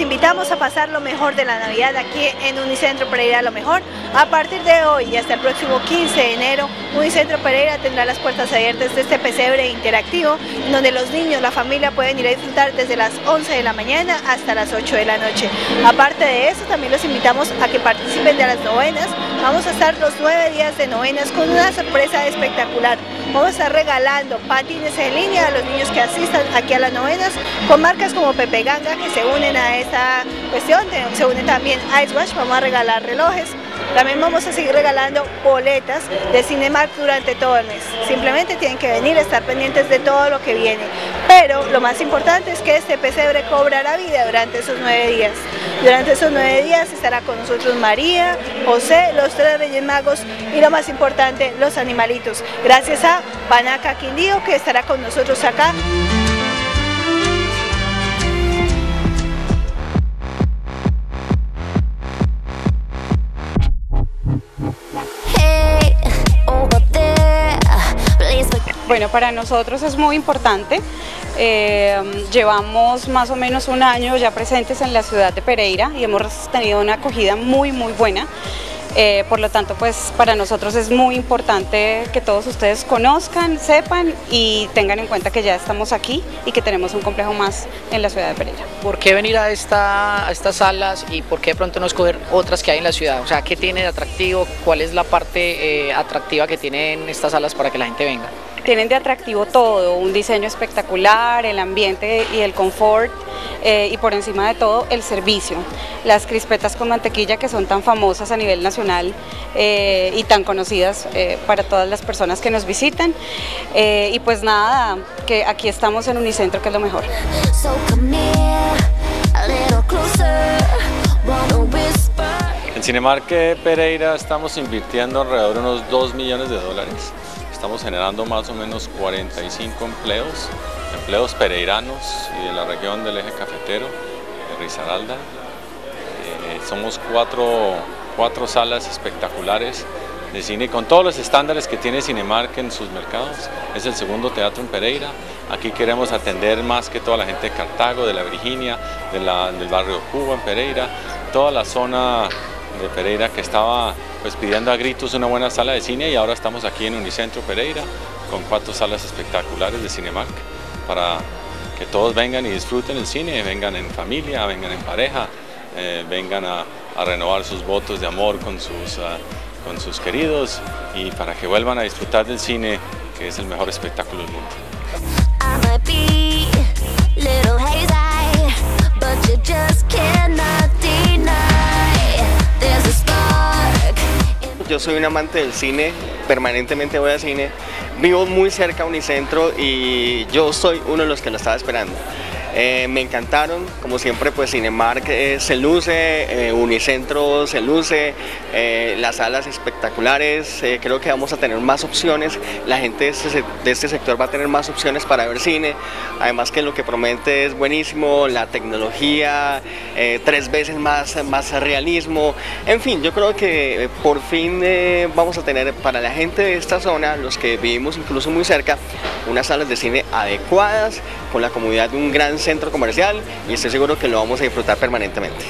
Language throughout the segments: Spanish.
invitamos a pasar lo mejor de la Navidad aquí en Unicentro Pereira Lo Mejor. A partir de hoy y hasta el próximo 15 de enero, Unicentro Pereira tendrá las puertas abiertas de este pesebre interactivo, donde los niños, la familia pueden ir a disfrutar desde las 11 de la mañana hasta las 8 de la noche. Aparte de eso, también los invitamos a que participen de las novenas. Vamos a estar los nueve días de novenas con una sorpresa espectacular. Vamos a estar regalando patines en línea a los niños que asistan aquí a las novenas con marcas como Pepe Ganga que se unen a esta cuestión, se une también Ice Watch, vamos a regalar relojes, también vamos a seguir regalando boletas de Cinemark durante todo el mes. Simplemente tienen que venir estar pendientes de todo lo que viene. Pero lo más importante es que este pesebre cobrará vida durante esos nueve días. Durante esos nueve días estará con nosotros María, José, los tres Reyes Magos y lo más importante, los animalitos. Gracias a Banaca Quindío que estará con nosotros acá. Bueno, para nosotros es muy importante. Eh, llevamos más o menos un año ya presentes en la ciudad de Pereira y hemos tenido una acogida muy, muy buena. Eh, por lo tanto, pues para nosotros es muy importante que todos ustedes conozcan, sepan y tengan en cuenta que ya estamos aquí y que tenemos un complejo más en la ciudad de Pereira. ¿Por qué venir a, esta, a estas salas y por qué de pronto no escoger otras que hay en la ciudad? O sea, ¿qué tiene de atractivo? ¿Cuál es la parte eh, atractiva que tienen estas salas para que la gente venga? Tienen de atractivo todo, un diseño espectacular, el ambiente y el confort eh, y por encima de todo el servicio. Las crispetas con mantequilla que son tan famosas a nivel nacional eh, y tan conocidas eh, para todas las personas que nos visitan. y pues nada, que aquí estamos en Unicentro que es lo mejor. En Cinemark Pereira estamos invirtiendo alrededor de unos 2 millones de dólares Estamos generando más o menos 45 empleos, empleos pereiranos y de la región del eje cafetero, de Risaralda. Eh, somos cuatro, cuatro salas espectaculares de cine con todos los estándares que tiene Cinemark en sus mercados. Es el segundo teatro en Pereira. Aquí queremos atender más que toda la gente de Cartago, de la Virginia, del barrio Cuba en Pereira, toda la zona de Pereira que estaba pues pidiendo a gritos una buena sala de cine y ahora estamos aquí en Unicentro Pereira con cuatro salas espectaculares de Cinemark para que todos vengan y disfruten el cine, vengan en familia, vengan en pareja, eh, vengan a, renovar sus votos de amor con sus, ah, con ros queridos y para que vuelvan a disfrutar del cine que es el mejor espectáculo del mundo. Yo soy un amante del cine, permanentemente voy al cine, vivo muy cerca a Unicentro y yo soy uno de los que lo estaba esperando. Eh, me encantaron, como siempre pues Cinemark eh, se luce, eh, Unicentro se luce, las salas espectaculares, creo que vamos a tener más opciones, la gente de este, de este, sector va a tener más opciones para ver cine, además que lo que promete es buenísimo, la tecnología, tres veces más, más realismo, en fin, yo creo que por fin vamos a tener para la gente de esta zona, los que vivimos incluso muy cerca, unas salas de cine adecuadas, con la comodidad de un gran centro comercial y estoy seguro que lo vamos a disfrutar permanentemente.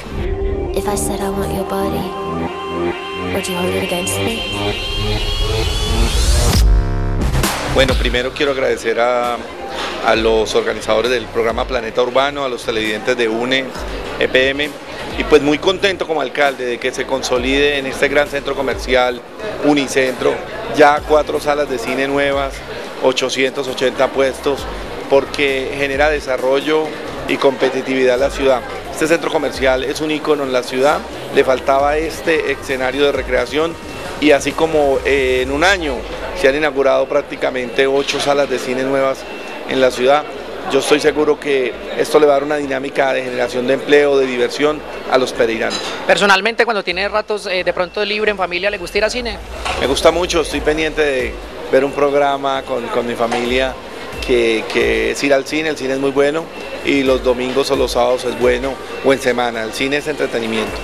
Bueno, primero quiero agradecer a, a los organizadores del programa Planeta Urbano, a los televidentes de UNE, EPM, y pues muy contento como alcalde de que se consolide en este gran centro comercial, Unicentro, ya cuatro salas de cine nuevas, 880 puestos, porque genera desarrollo y competitividad a la ciudad. Este centro comercial es un icono en la ciudad, le faltaba este escenario de recreación y así como eh, en un año se han inaugurado prácticamente ocho salas de cine nuevas en la ciudad, yo estoy seguro que esto le va a dar una dinámica de generación de empleo, de diversión a los pereiranos. Personalmente, cuando tiene ratos eh, de pronto libre en familia, ¿le gusta ir al cine? Me gusta mucho, estoy pendiente de ver un programa con, con mi familia que, es ir al cine, el cine es muy bueno y los domingos o los sábados es bueno o en semana, el cine es entretenimiento.